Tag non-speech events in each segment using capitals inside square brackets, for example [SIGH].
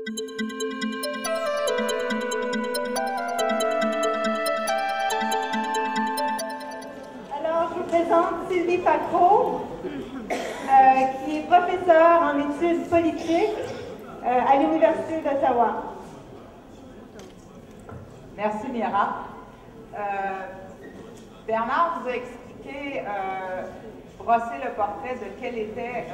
Alors, je vous présente Sylvie Pacro, euh, qui est professeure en études politiques euh, à l'Université d'Ottawa. Merci, Mira. Euh, Bernard vous a expliqué, euh, brossé le portrait de quelle était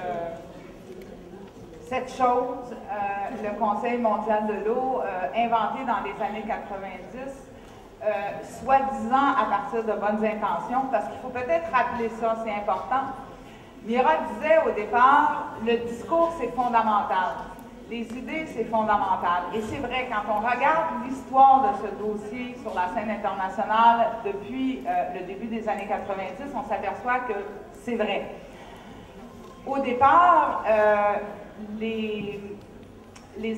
cette chose, euh, le Conseil mondial de l'eau, euh, inventé dans les années 90, euh, soi-disant à partir de bonnes intentions, parce qu'il faut peut-être rappeler ça, c'est important. Mira disait au départ, le discours c'est fondamental. Les idées, c'est fondamental. Et c'est vrai, quand on regarde l'histoire de ce dossier sur la scène internationale depuis euh, le début des années 90, on s'aperçoit que c'est vrai. Au départ, les,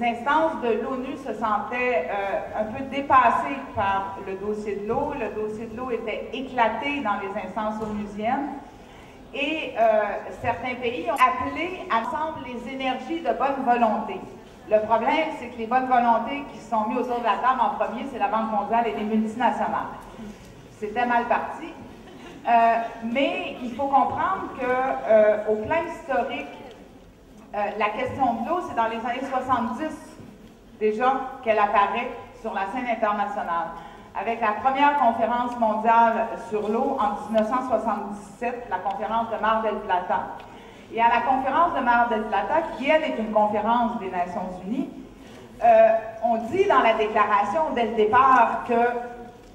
instances de l'ONU se sentaient euh, un peu dépassées par le dossier de l'eau. Le dossier de l'eau était éclaté dans les instances onusiennes. Et euh, certains pays ont appelé ensemble les énergies de bonne volonté. Le problème, c'est que les bonnes volontés qui sont mises autour de la table en premier, c'est la Banque mondiale et les multinationales. C'était mal parti. Euh, mais il faut comprendre qu'au plan historique, la question de l'eau, c'est dans les années 70 déjà qu'elle apparaît sur la scène internationale avec la première conférence mondiale sur l'eau en 1977, la conférence de Mar del Plata. Et à la conférence de Mar del Plata, qui elle est une conférence des Nations Unies, euh, on dit dans la déclaration dès le départ que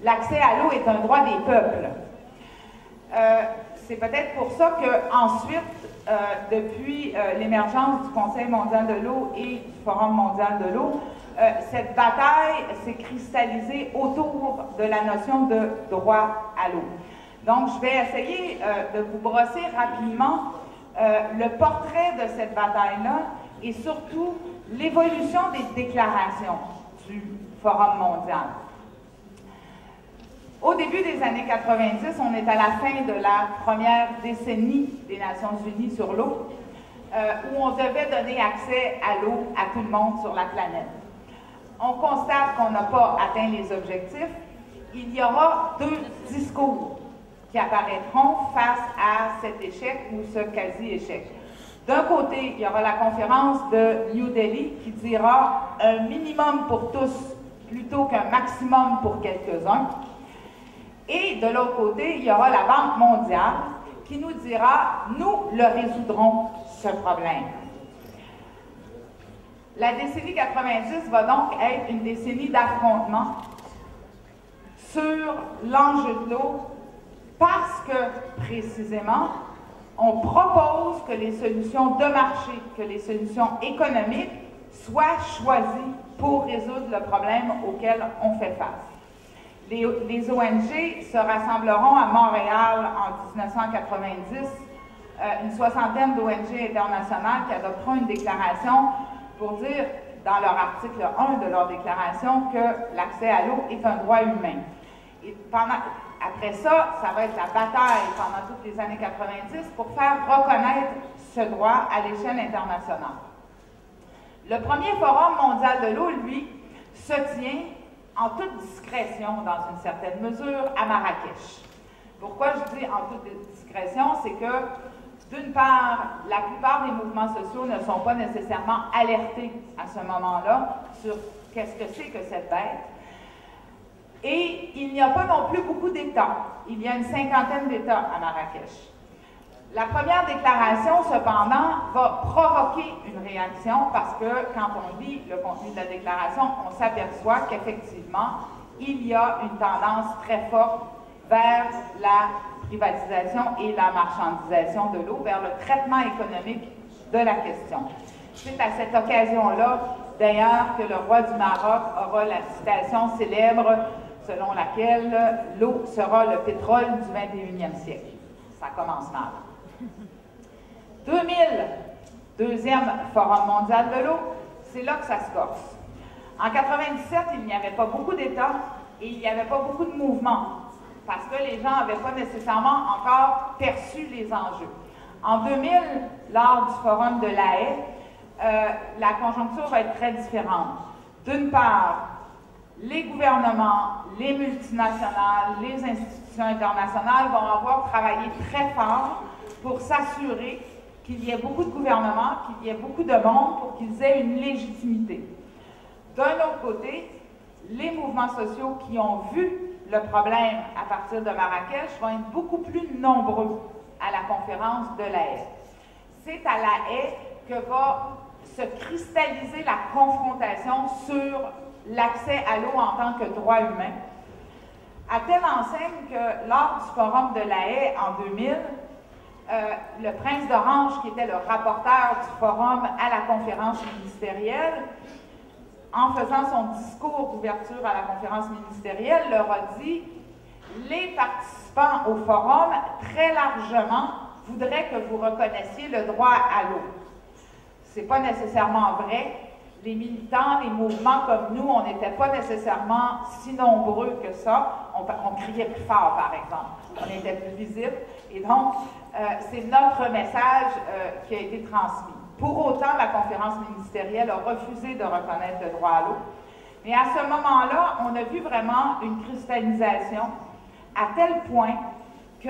l'accès à l'eau est un droit des peuples. Euh, C'est peut-être pour ça qu'ensuite, euh, depuis euh, l'émergence du Conseil mondial de l'eau et du Forum mondial de l'eau, euh, cette bataille s'est cristallisée autour de la notion de droit à l'eau. Donc, je vais essayer de vous brosser rapidement le portrait de cette bataille-là et surtout l'évolution des déclarations du Forum mondial. Au début des années 90, on est à la fin de la première décennie des Nations Unies sur l'eau, euh, où on devait donner accès à l'eau à tout le monde sur la planète on constate qu'on n'a pas atteint les objectifs, il y aura deux discours qui apparaîtront face à cet échec ou ce quasi-échec. D'un côté, il y aura la conférence de New Delhi qui dira un minimum pour tous plutôt qu'un maximum pour quelques-uns. Et de l'autre côté, il y aura la Banque mondiale qui nous dira, nous le résoudrons, ce problème. La décennie 90 va donc être une décennie d'affrontement sur l'enjeu de l'eau parce que, précisément, on propose que les solutions de marché, que les solutions économiques soient choisies pour résoudre le problème auquel on fait face. Les, ONG se rassembleront à Montréal en 1990, euh, une soixantaine d'ONG internationales qui adopteront une déclaration pour dire dans leur article 1 de leur déclaration que l'accès à l'eau est un droit humain. Et pendant, après ça, ça va être la bataille pendant toutes les années 90 pour faire reconnaître ce droit à l'échelle internationale. Le premier forum mondial de l'eau, lui, se tient en toute discrétion, dans une certaine mesure, à Marrakech. Pourquoi je dis en toute discrétion? C'est que d'une part, la plupart des mouvements sociaux ne sont pas nécessairement alertés à ce moment-là sur qu'est-ce que c'est que cette bête. Et il n'y a pas non plus beaucoup d'États. Il y a une cinquantaine d'États à Marrakech. La première déclaration, cependant, va provoquer une réaction parce que quand on lit le contenu de la déclaration, on s'aperçoit qu'effectivement, il y a une tendance très forte vers la privatisation et la marchandisation de l'eau, vers le traitement économique de la question. C'est à cette occasion-là, d'ailleurs, que le roi du Maroc aura la citation célèbre selon laquelle l'eau sera le pétrole du 21e siècle. Ça commence mal. [LAUGHS] 2000, deuxième Forum mondial de l'eau, c'est là que ça se corse. En 97, il n'y avait pas beaucoup d'États et il n'y avait pas beaucoup de mouvements parce que les gens n'avaient pas nécessairement encore perçu les enjeux. En 2000, lors du Forum de la Haye, euh, la conjoncture va être très différente. D'une part, les gouvernements, les multinationales, les institutions internationales vont avoir travaillé très fort pour s'assurer qu'il y ait beaucoup de gouvernements, qu'il y ait beaucoup de monde pour qu'ils aient une légitimité. D'un autre côté, les mouvements sociaux qui ont vu le problème à partir de Marrakech vont être beaucoup plus nombreux à la conférence de la haie. C'est à la haie que va se cristalliser la confrontation sur l'accès à l'eau en tant que droit humain, à telle enseigne que lors du forum de la haie en 2000, euh, le prince d'Orange, qui était le rapporteur du forum à la conférence ministérielle, en faisant son discours d'ouverture à la conférence ministérielle, leur a dit les participants au forum, très largement, voudraient que vous reconnaissiez le droit à l'eau. Ce n'est pas nécessairement vrai. Les militants, les mouvements comme nous, on n'était pas nécessairement si nombreux que ça. On, criait plus fort, par exemple. On était plus visible. Et donc, euh, c'est notre message euh, qui a été transmis. Pour autant, la conférence ministérielle a refusé de reconnaître le droit à l'eau. Mais à ce moment-là, on a vu vraiment une cristallisation à tel point que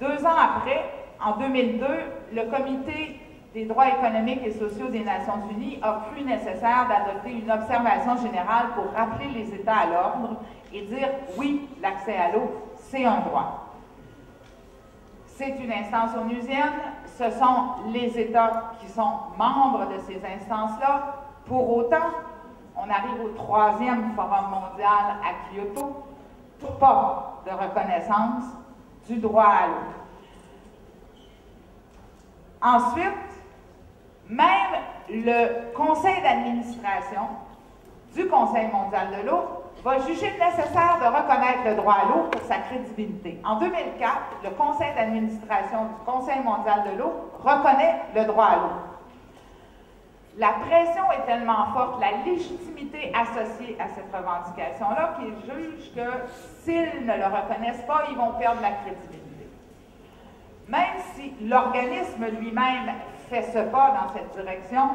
deux ans après, en 2002, le comité des droits économiques et sociaux des Nations Unies a cru nécessaire d'adopter une observation générale pour rappeler les États à l'ordre et dire oui, l'accès à l'eau, c'est un droit. C'est une instance onusienne, ce sont les États qui sont membres de ces instances-là. Pour autant, on arrive au troisième forum mondial à Kyoto, pas de reconnaissance du droit à l'eau. Ensuite, même le conseil d'administration du Conseil mondial de l'eau va juger nécessaire de reconnaître le droit à l'eau pour sa crédibilité. En 2004, le conseil d'administration du Conseil mondial de l'eau reconnaît le droit à l'eau. La pression est tellement forte, la légitimité associée à cette revendication-là, qu'ils jugent que s'ils ne le reconnaissent pas, ils vont perdre la crédibilité. Même si l'organisme lui-même fait ce pas dans cette direction,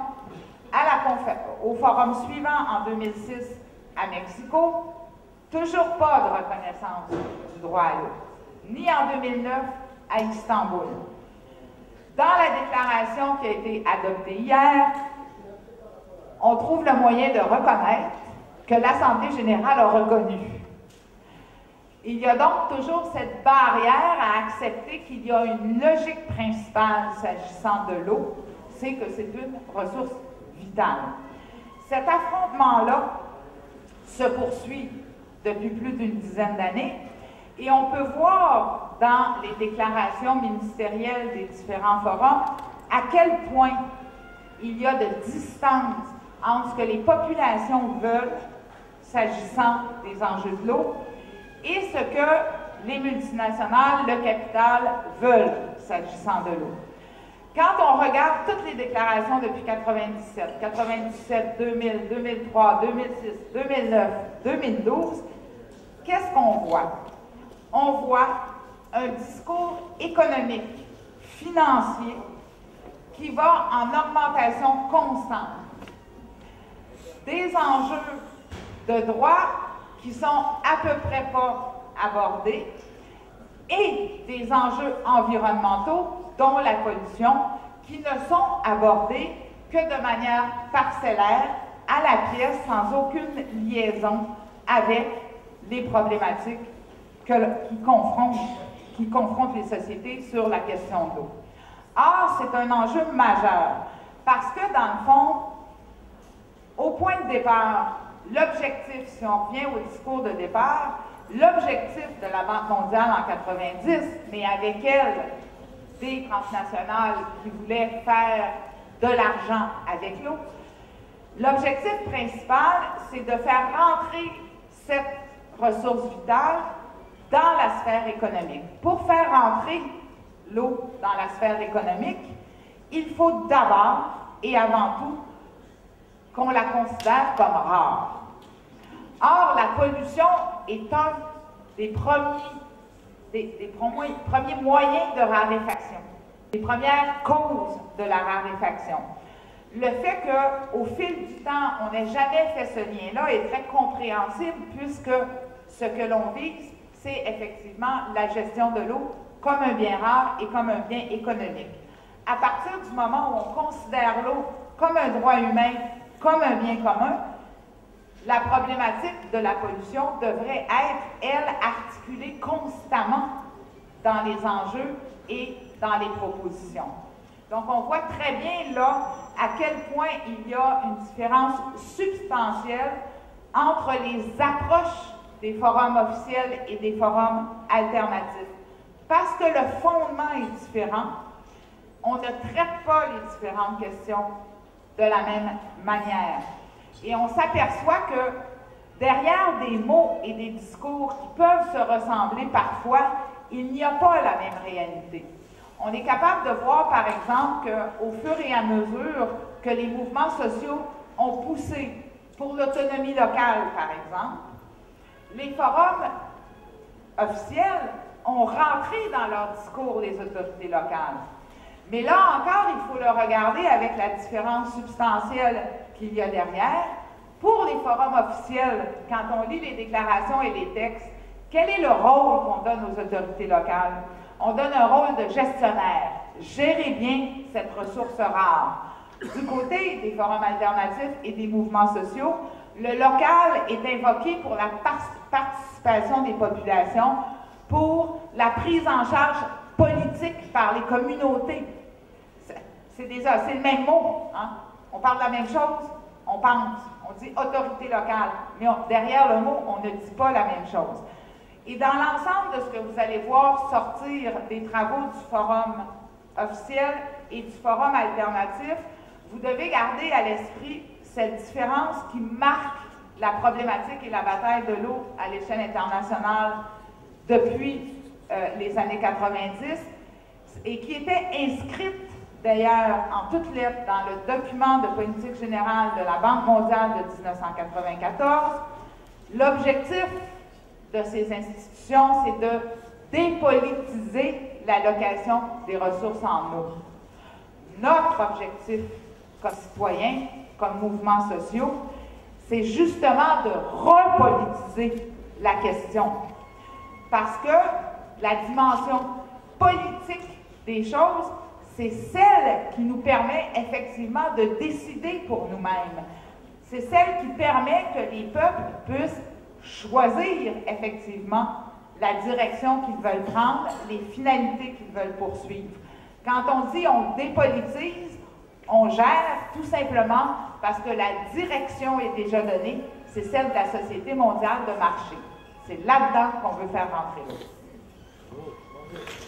au forum suivant en 2006 à Mexico, toujours pas de reconnaissance du droit à l'eau, ni en 2009 à Istanbul. Dans la déclaration qui a été adoptée hier, on trouve le moyen de reconnaître que l'Assemblée générale a reconnu. Il y a donc toujours cette barrière à accepter qu'il y a une logique principale s'agissant de l'eau, c'est que c'est une ressource vitale. Cet affrontement-là se poursuit depuis plus d'une dizaine d'années et on peut voir dans les déclarations ministérielles des différents forums à quel point il y a de distance entre ce que les populations veulent s'agissant des enjeux de l'eau et ce que les multinationales, le capital veulent s'agissant de l'eau. Quand on regarde toutes les déclarations depuis 97, 97, 2000, 2003, 2006, 2009, 2012, qu'est-ce qu'on voit? On voit un discours économique, financier, qui va en augmentation constante. Des enjeux de droit qui sont à peu près pas abordés et des enjeux environnementaux dont la pollution, qui ne sont abordés que de manière parcellaire, à la pièce, sans aucune liaison avec les problématiques qui, confrontent, qui confrontent les sociétés sur la question de l'eau. Or, c'est un enjeu majeur, parce que dans le fond, au point de départ, l'objectif, si on revient au discours de départ, l'objectif de la Banque mondiale en 90, mais avec elle, des transnationales qui voulaient faire de l'argent avec l'eau. L'objectif principal, c'est de faire rentrer cette ressource vitale dans la sphère économique. Pour faire rentrer l'eau dans la sphère économique, il faut d'abord et avant tout qu'on la considère comme rare. Or, la pollution est un des premiers des, premiers moyens de raréfaction, les premières causes de la raréfaction. Le fait qu'au fil du temps, on n'ait jamais fait ce lien-là est très compréhensible puisque ce que l'on vise, c'est effectivement la gestion de l'eau comme un bien rare et comme un bien économique. À partir du moment où on considère l'eau comme un droit humain, comme un bien commun, la problématique de la pollution devrait être, elle, articulée constamment dans les enjeux et dans les propositions. Donc, on voit très bien là à quel point il y a une différence substantielle entre les approches des forums officiels et des forums alternatifs. Parce que le fondement est différent, on ne traite pas les différentes questions de la même manière. Et on s'aperçoit que derrière des mots et des discours qui peuvent se ressembler parfois, il n'y a pas la même réalité. On est capable de voir, par exemple, qu'au fur et à mesure que les mouvements sociaux ont poussé pour l'autonomie locale, par exemple, les forums officiels ont rentré dans leur discours les autorités locales. Mais là encore, il faut le regarder avec la différence substantielle qu'il y a derrière. Pour les forums officiels, quand on lit les déclarations et les textes, quel est le rôle qu'on donne aux autorités locales? On donne un rôle de gestionnaire. Gérez bien cette ressource rare. Du côté des forums alternatifs et des mouvements sociaux, le local est invoqué pour la participation des populations, pour la prise en charge politique par les communautés. C'est déjà, c'est le même mot. Hein? On parle de la même chose, on pense, on dit autorité locale, mais derrière le mot, on ne dit pas la même chose. Et dans l'ensemble de ce que vous allez voir sortir des travaux du forum officiel et du forum alternatif, vous devez garder à l'esprit cette différence qui marque la problématique et la bataille de l'eau à l'échelle internationale depuis les années 90 et qui était inscrite d'ailleurs en toutes lettres dans le document de politique générale de la Banque mondiale de 1994. L'objectif de ces institutions, c'est de dépolitiser l'allocation des ressources en eau. Notre objectif comme citoyens, comme mouvements sociaux, c'est justement de repolitiser la question. Parce que la dimension politique des choses, c'est celle qui nous permet effectivement de décider pour nous-mêmes. C'est celle qui permet que les peuples puissent choisir effectivement la direction qu'ils veulent prendre, les finalités qu'ils veulent poursuivre. Quand on dit on dépolitise, on gère tout simplement parce que la direction est déjà donnée, c'est celle de la Société mondiale de marché. C'est là-dedans qu'on veut faire rentrer l'eau. Thank you.